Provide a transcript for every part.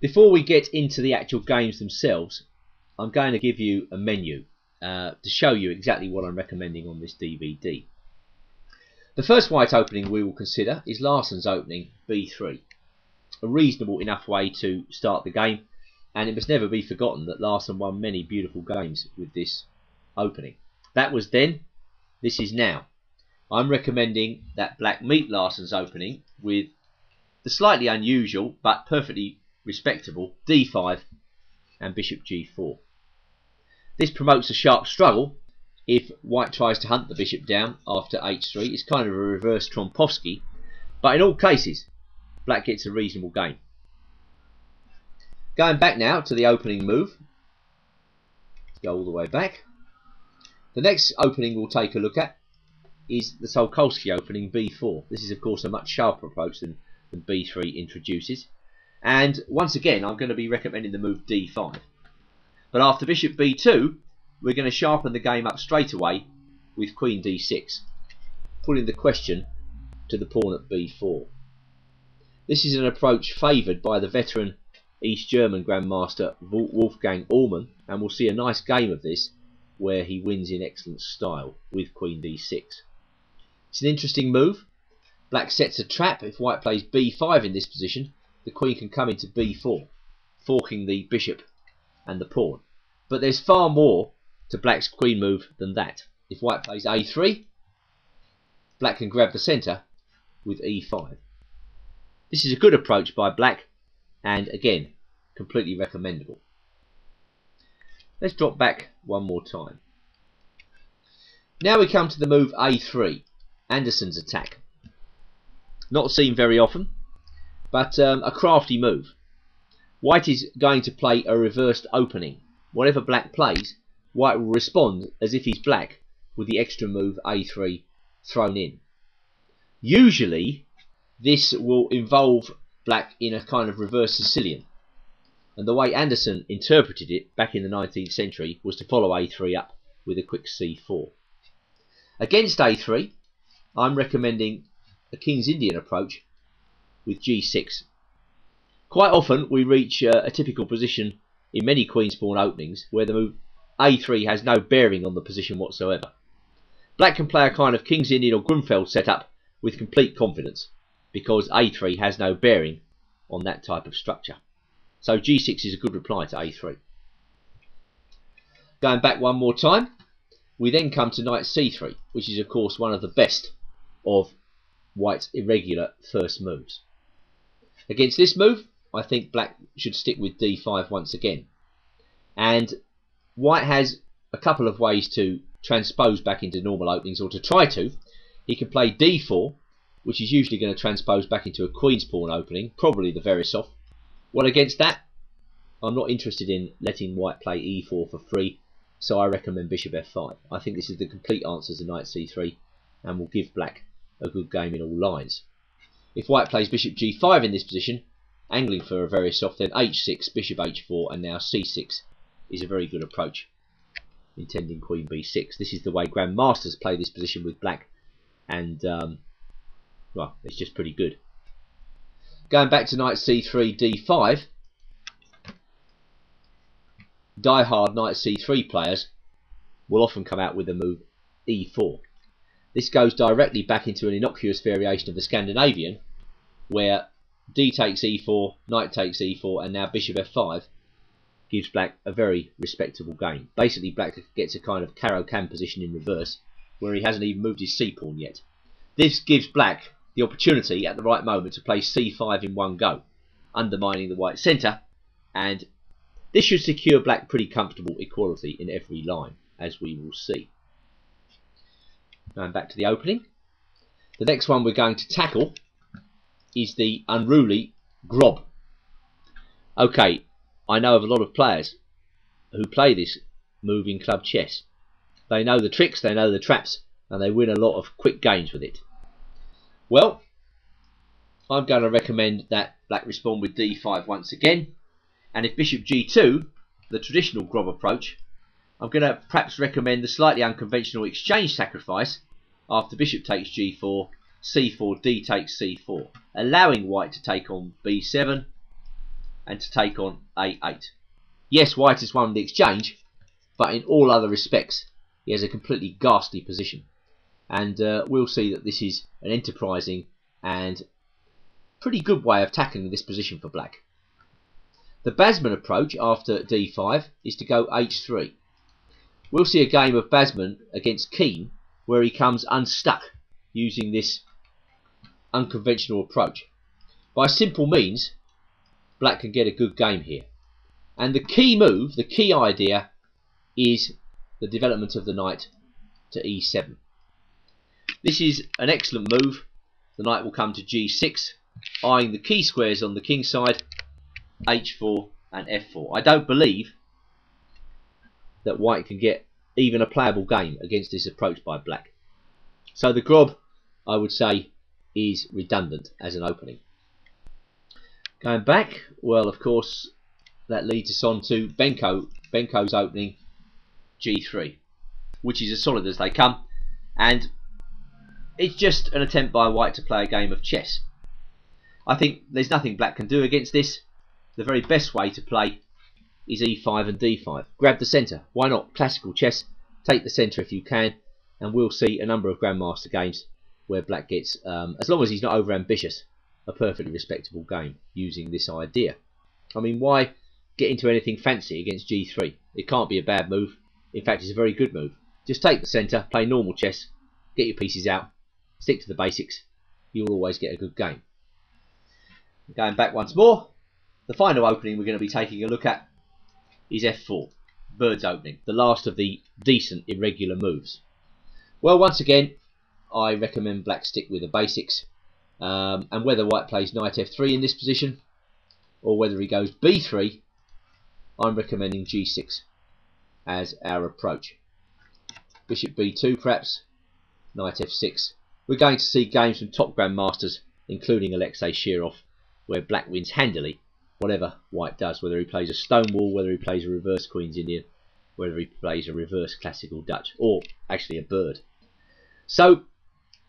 Before we get into the actual games themselves, I'm going to give you a menu uh, to show you exactly what I'm recommending on this DVD. The first white opening we will consider is Larsen's opening B3. A reasonable enough way to start the game, and it must never be forgotten that Larsson won many beautiful games with this opening. That was then, this is now. I'm recommending that black meet Larsen's opening with the slightly unusual but perfectly respectable d5 and bishop g4. This promotes a sharp struggle if white tries to hunt the bishop down after h3. It's kind of a reverse Trompowsky, but in all cases, black gets a reasonable game. Going back now to the opening move, go all the way back. The next opening we'll take a look at is the Sokolsky opening b4. This is of course a much sharper approach than, than b3 introduces. And once again I'm going to be recommending the move d5. But after bishop b2 we're going to sharpen the game up straight away with queen d6, putting the question to the pawn at b4. This is an approach favoured by the veteran East German Grandmaster Wolfgang Uhlmann, and we'll see a nice game of this where he wins in excellent style with queen d6. It's an interesting move. Black sets a trap. If white plays b5 in this position, the queen can come into b4, forking the bishop and the pawn. But there's far more to black's queen move than that. If white plays a3, black can grab the centre with e5. This is a good approach by black and again completely recommendable. Let's drop back one more time. Now we come to the move a3, Anderssen's attack. Not seen very often, but um, a crafty move. White is going to play a reversed opening. Whatever black plays, white will respond as if he's black with the extra move a3 thrown in. Usually, this will involve black in a kind of reverse Sicilian. And the way Anderssen interpreted it back in the 19th century was to follow a3 up with a quick c4. Against a3, I'm recommending a King's Indian approach with g6. Quite often we reach uh, a typical position in many queen's pawn openings where the move a3 has no bearing on the position whatsoever. Black can play a kind of King's Indian or Grunfeld setup with complete confidence because a3 has no bearing on that type of structure. So g6 is a good reply to a3. Going back one more time, we then come to knight c3, which is of course one of the best of white's irregular first moves. Against this move, I think black should stick with d5 once again. And white has a couple of ways to transpose back into normal openings, or to try to. He can play d4, which is usually going to transpose back into a queen's pawn opening, probably the Veresov. Well, against that, I'm not interested in letting white play e4 for free, so I recommend bishop f5. I think this is the complete answer to knight c3, and will give black a good game in all lines. If white plays bishop g5 in this position, angling for a Veresov, then h6, bishop h4, and now c6 is a very good approach, intending queen b6. This is the way grandmasters play this position with black, and um, well, it's just pretty good. Going back to knight c3, d5, die-hard knight c3 players will often come out with the move e4. This goes directly back into an innocuous variation of the Scandinavian, where d takes e4, knight takes e4, and now bishop f5 gives black a very respectable game. Basically, black gets a kind of Caro-Kann position in reverse, where he hasn't even moved his c-pawn yet. This gives black the opportunity at the right moment to play c5 in one go, undermining the white centre, and this should secure black pretty comfortable equality in every line, as we will see. Going back to the opening. The next one we're going to tackle is the unruly Grob. Okay, I know of a lot of players who play this move in club chess. They know the tricks, they know the traps, and they win a lot of quick games with it. Well, I'm going to recommend that black respond with d5 once again. And if bishop g2, the traditional Grob approach, I'm going to perhaps recommend the slightly unconventional exchange sacrifice after bishop takes g4, c4, d takes c4, allowing white to take on b7, and to take on a8. Yes, white has won the exchange, but in all other respects, he has a completely ghastly position. And uh, we'll see that this is an enterprising and pretty good way of tackling this position for black. The Basman approach after d5 is to go h3. We'll see a game of Basman against Keene where he comes unstuck using this unconventional approach. By simple means, black can get a good game here. And the key move, the key idea, is the development of the knight to e7. This is an excellent move. The knight will come to g6, eyeing the key squares on the king side, h4 and f4. I don't believe that white can get even a playable game against this approach by black. So the grob, I would say, is redundant as an opening. Going back, well, of course, that leads us on to Benko, Benko's opening G3, which is as solid as they come, and it's just an attempt by White to play a game of chess. I think there's nothing Black can do against this. The very best way to play is E5 and D5. Grab the centre. Why not? Classical chess. Take the centre if you can, and we'll see a number of Grandmaster games where Black gets, um, as long as he's not over ambitious, a perfectly respectable game using this idea. I mean, why get into anything fancy against G3? It can't be a bad move. In fact, it's a very good move. Just take the centre, play normal chess, get your pieces out, stick to the basics. You'll always get a good game. Going back once more, the final opening we're going to be taking a look at is F4, Bird's opening, the last of the decent irregular moves. Well, once again, I recommend black stick with the basics. Um, and whether white plays knight f3 in this position or whether he goes b3 I'm recommending g6 as our approach bishop b2 perhaps knight f6 we're going to see games from top grandmasters including Alexei Shirov where black wins handily whatever white does whether he plays a stonewall whether he plays a reverse Queen's Indian whether he plays a reverse classical Dutch or actually a bird so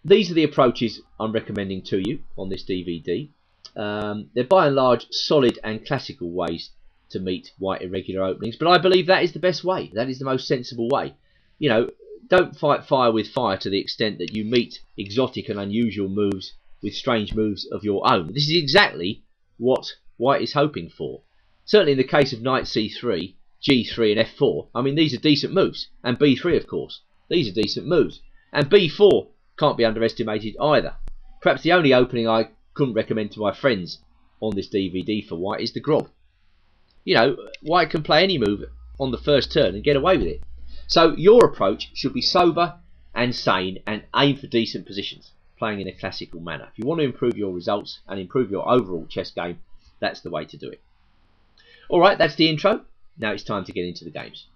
these are the approaches I'm recommending to you on this DVD. Um, they're by and large solid and classical ways to meet white irregular openings, but I believe that is the best way. That is the most sensible way. You know, don't fight fire with fire to the extent that you meet exotic and unusual moves with strange moves of your own. This is exactly what white is hoping for. Certainly in the case of knight c3, g3 and f4, I mean these are decent moves. And b3 of course. These are decent moves. And b4 can't be underestimated either. Perhaps the only opening I couldn't recommend to my friends on this DVD for White is the Grob. You know, White can play any move on the first turn and get away with it. So your approach should be sober and sane and aim for decent positions, playing in a classical manner. If you want to improve your results and improve your overall chess game, that's the way to do it. Alright, that's the intro. Now it's time to get into the games.